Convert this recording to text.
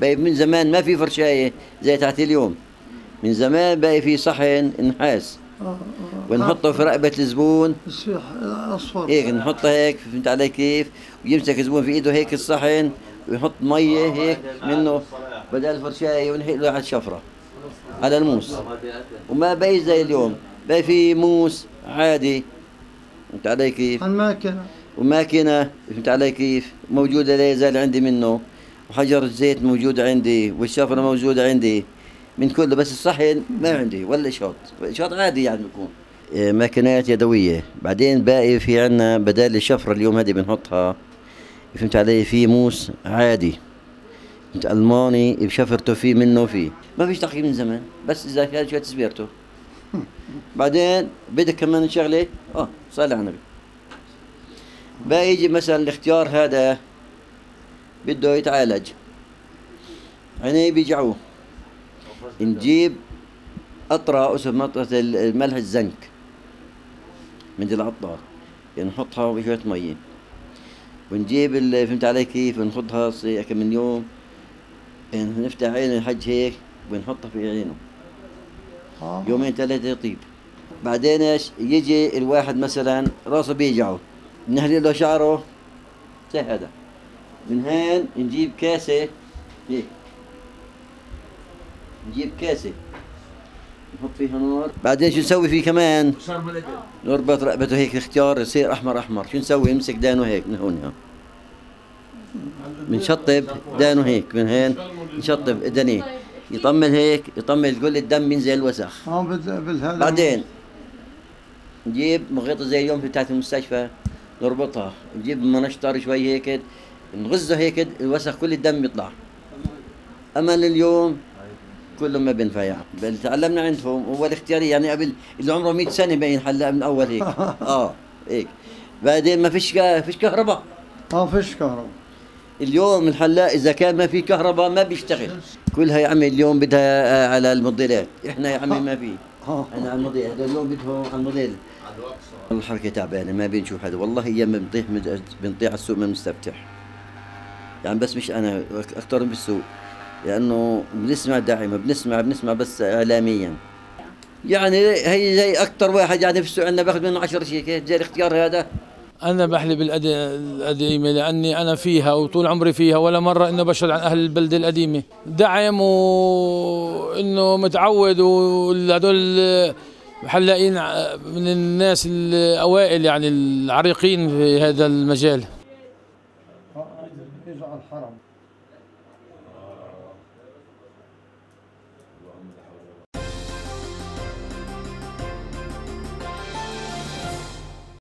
باقي من زمان ما في فرشاية زي تاعت اليوم. من زمان باقي في صحن نحاس. ونحطه في رقبة الزبون. اصفر هيك نحطها هيك فهمت علي كيف؟ ويمسك الزبون في إيده هيك الصحن ويحط مية هيك منه بدل الفرشاية ونحط له على الشفرة على الموس. وما باقي زي اليوم. باقي في موس عادي. فهمت علي كيف؟ الماكينة. وماكينة فهمت علي كيف؟ موجودة لا يزال عندي منه. وحجر الزيت موجود عندي والشفرة موجودة عندي. من كله بس الصحن ما عندي ولا شوط. شوط عادي يعني بيكون إيه، ماكينات يدوية. بعدين باقي في عنا بدال الشفرة اليوم هذه بنحطها فهمت علي؟ في موس عادي. فهمت؟ ألماني بشفرته فيه منه فيه. ما فيش تقييم من زمان بس إذا كان شوية سبيرته بعدين بدك كمان شغلة؟ آه صلي على النبي. بقى يجي مثلا الاختيار هذا. بده يتعالج. عينيه بيجعوه. نجيب قطرة اسم قطرة الملح الزنك. من دي العطار يعني نحطها بشوية مية ونجيب ال- فهمت علي كيف؟ نحطها صي- كم من يوم. يعني نفتح عين الحج هيك ونحطها في عينه. آه. يومين ثلاثة يطيب. بعدين إيش؟ يجي الواحد مثلا راسه بيجعه. نحلي له شعره. زي هذا. من هين نجيب كاسة. هيك نجيب كاسة. نحط فيها نار. بعدين شو نسوي فيه كمان؟ نربط رقبته هيك اختيار يصير أحمر أحمر. شو نسوي؟ نمسك دانه هيك من هون. بنشطب دانه هيك من هين. نشطب دنيه يطمل هيك يطمل كل الدم ينزل الوسخ آه بعدين نجيب مغيطة زي اليوم في بتاعت المستشفى نربطها. نجيب منشطر شوي هيك نغزه هيك الوسخ كل الدم يطلع. أما اليوم كله ما بينفع يعني بل تعلمنا عندهم هو الاختياري. يعني قبل اللي عمره 100 سنة بين حلاق من اول هيك. آه هيك. بعدين ما فيش كا- فيش كهرباء. آه فيش كهرباء. اليوم الحلاق إذا كان ما في كهرباء ما بيشتغل. كلها يا عمي اليوم بدها آه، على الموديلات. إحنا يا عمي ما في. آه. أنا على الموديل هذا اليوم بدهم على الموديل. الحركه تعبانة ما بنشوف هذا والله أيام ما بنطيح بنطيح على السوق ما بنستفتح. يعني بس مش أنا أكثر بالسوق لأنه بنسمع دائما بنسمع بنسمع بس اعلاميا. يعني هي زي أكثر واحد يعني في السوق عندنا باخذ منه 10 شيكات زي الاختيار هذا؟ أنا بحلب الأد- القديمة لأني أنا فيها وطول عمري فيها ولا مرة إنه بشهد عن أهل البلدة القديمة دعم وإنه متعود وهدول حلاقين من الناس الأوائل يعني العريقين في هذا المجال. يجعل حرم